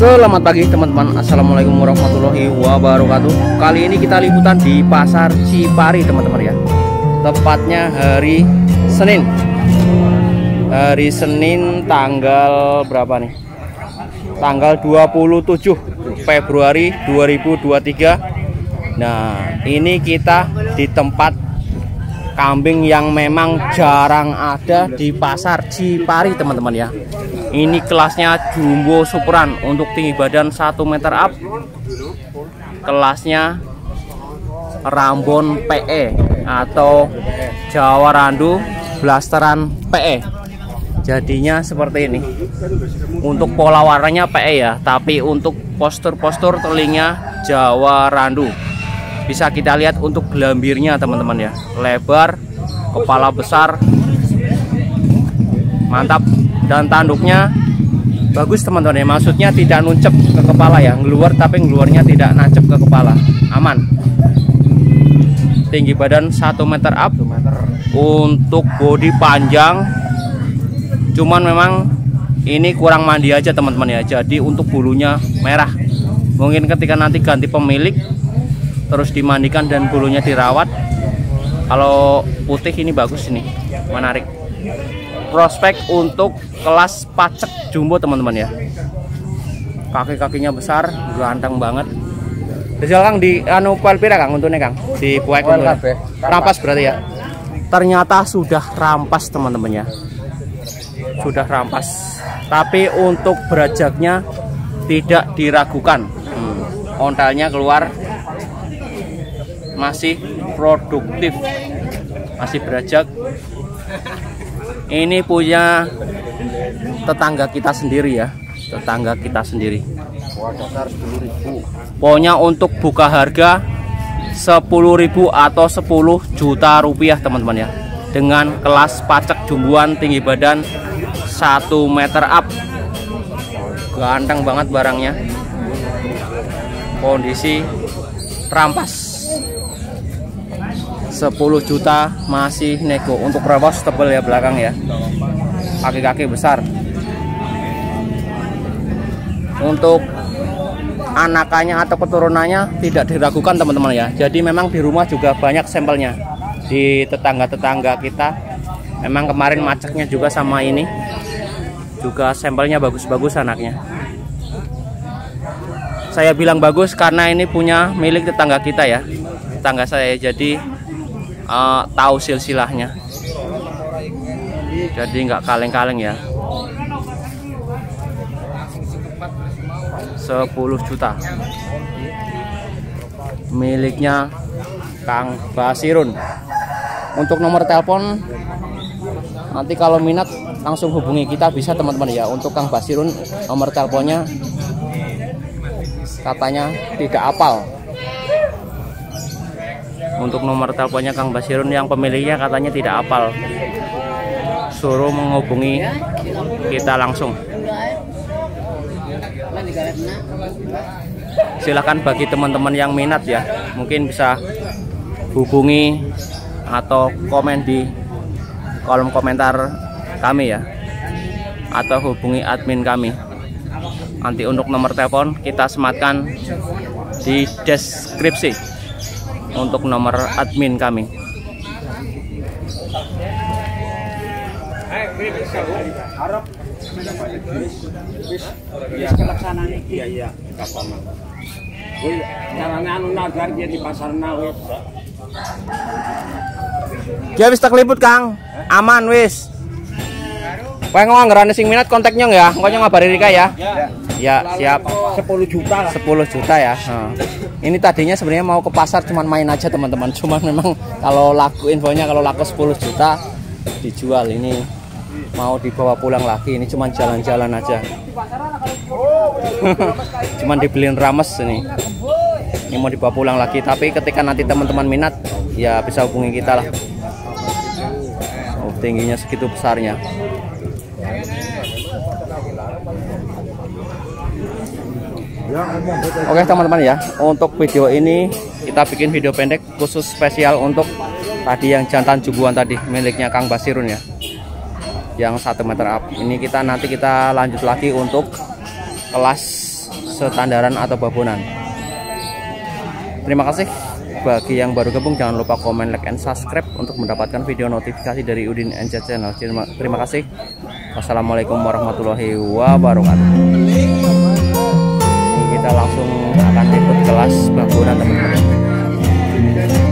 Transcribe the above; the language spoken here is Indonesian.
Selamat pagi teman-teman. Assalamualaikum warahmatullahi wabarakatuh. Kali ini kita liputan di pasar Cipari teman-teman ya. Tepatnya hari Senin. Hari Senin tanggal berapa nih? Tanggal 27 Februari 2023 Nah ini kita di tempat kambing yang memang jarang ada di pasar Cipari teman-teman ya ini kelasnya jumbo superan untuk tinggi badan 1 meter up. Kelasnya Rambon PE atau Jawa Randu Blasteran PE jadinya seperti ini. Untuk pola warnanya PE ya tapi untuk postur-postur telingnya Jawa Randu. Bisa kita lihat untuk gelambirnya teman-teman ya. Lebar kepala besar. Mantap dan tanduknya bagus teman-teman. Ya maksudnya tidak nuncep ke kepala ya. Ngeluar tapi ngeluarnya tidak nancep ke kepala. Aman. Tinggi badan 1 meter up. Untuk body panjang. Cuman memang ini kurang mandi aja teman-teman ya. Jadi untuk bulunya merah. Mungkin ketika nanti ganti pemilik terus dimandikan dan bulunya dirawat. Kalau putih ini bagus ini. Menarik prospek untuk kelas pacek jumbo teman-teman ya. Kaki-kakinya besar ganteng banget. Rizal Kang di anu palpira Kang untungnya Kang? Di puek rampas berarti ya? Ternyata sudah rampas teman-teman ya. Sudah rampas. Tapi untuk berajaknya tidak diragukan. Hmm. ontalnya keluar. Masih produktif. Masih berajak ini punya tetangga kita sendiri ya. Tetangga kita sendiri. Pokoknya untuk buka harga 10.000 atau 10 juta rupiah teman-teman ya. Dengan kelas pacek jumbuan tinggi badan 1 meter up. Ganteng banget barangnya. Kondisi rampas 10 juta masih nego. Untuk rebos tebel ya belakang ya. Kaki-kaki besar. Untuk anakannya atau keturunannya tidak diragukan teman-teman ya. Jadi memang di rumah juga banyak sampelnya. Di tetangga-tetangga kita. Memang kemarin macaknya juga sama ini. Juga sampelnya bagus-bagus anaknya. Saya bilang bagus karena ini punya milik tetangga kita ya. Tetangga saya. Jadi uh, tahu silsilahnya. Jadi nggak kaleng-kaleng ya. 10 juta. Miliknya Kang Basirun. Untuk nomor telepon nanti kalau minat langsung hubungi kita. Bisa teman-teman ya. Untuk Kang Basirun nomor teleponnya katanya tidak apal untuk nomor teleponnya Kang Basirun yang pemiliknya katanya tidak apal. Suruh menghubungi kita langsung. Silahkan bagi teman-teman yang minat ya mungkin bisa hubungi atau komen di kolom komentar kami ya. Atau hubungi admin kami. Nanti untuk nomor telepon kita sematkan di deskripsi untuk nomor admin kami. Iya iya, anu nagar dia di pasar nawet. Ya wis tak liput Kang. Aman wis. Kowe nganggerane sing minat kontaknya ya. Engko ngabari Rika ya. Ya, siap. 10 juta lah. 10 juta ya. Hmm. Ini tadinya sebenarnya mau ke pasar cuman main aja teman-teman. Cuman memang kalau laku infonya kalau laku 10 juta dijual ini mau dibawa pulang lagi ini cuman jalan-jalan aja cuman dibeliin rames ini ini mau dibawa pulang lagi tapi ketika nanti teman-teman minat ya bisa hubungi kita lah oh, tingginya segitu besarnya Oke teman-teman ya, untuk video ini kita bikin video pendek khusus spesial untuk tadi yang jantan jubuan tadi miliknya Kang Basirun ya. Yang satu meter up. Ini kita nanti kita lanjut lagi untuk kelas setandaran atau babonan. Terima kasih bagi yang baru gabung jangan lupa komen, like, and subscribe untuk mendapatkan video notifikasi dari Udin NC Channel. Terima, terima kasih. Wassalamualaikum warahmatullahi wabarakatuh. Kita langsung akan ikut kelas babonan teman-teman.